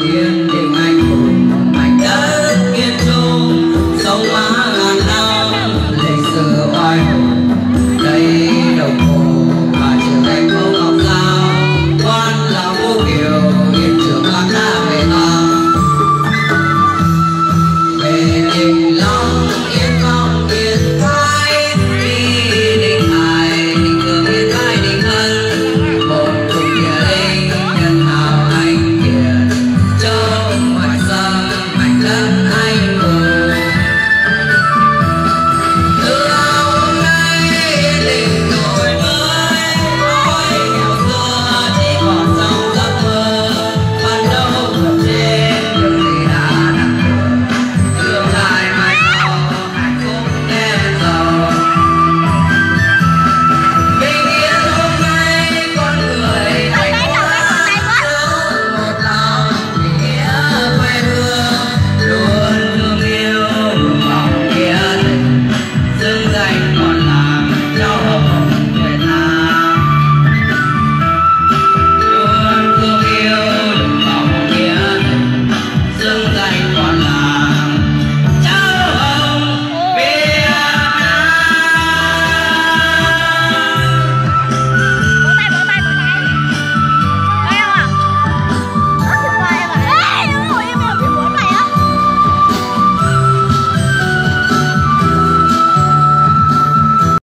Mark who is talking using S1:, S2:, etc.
S1: Yeah.